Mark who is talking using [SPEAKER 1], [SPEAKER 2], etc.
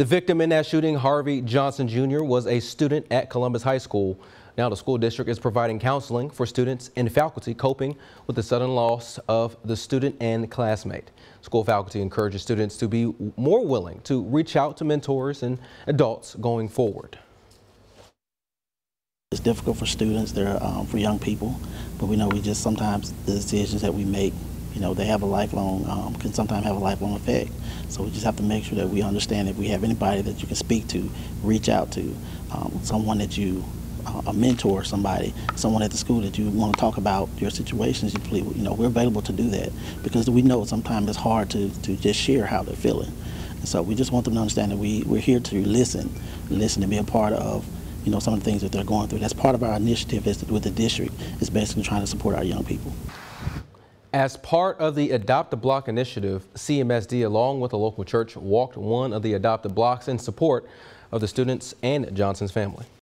[SPEAKER 1] The victim in that shooting, Harvey Johnson Jr., was a student at Columbus High School. Now the school district is providing counseling for students and faculty coping with the sudden loss of the student and classmate. School faculty encourages students to be more willing to reach out to mentors and adults going forward.
[SPEAKER 2] It's difficult for students, they're um, for young people, but we know we just sometimes the decisions that we make, you know, they have a lifelong, um, can sometimes have a lifelong effect. So we just have to make sure that we understand if we have anybody that you can speak to, reach out to, um, someone that you, uh, a mentor, somebody, someone at the school that you want to talk about your situations, you, please, you know, we're available to do that because we know sometimes it's hard to, to just share how they're feeling. And so we just want them to understand that we, we're here to listen, listen and be a part of you know, some of the things that they're going through. That's part of our initiative is, with the district is basically trying to support our young people.
[SPEAKER 1] As part of the Adopt a Block initiative, CMSD along with a local church walked one of the adopted blocks in support of the students and Johnson's family.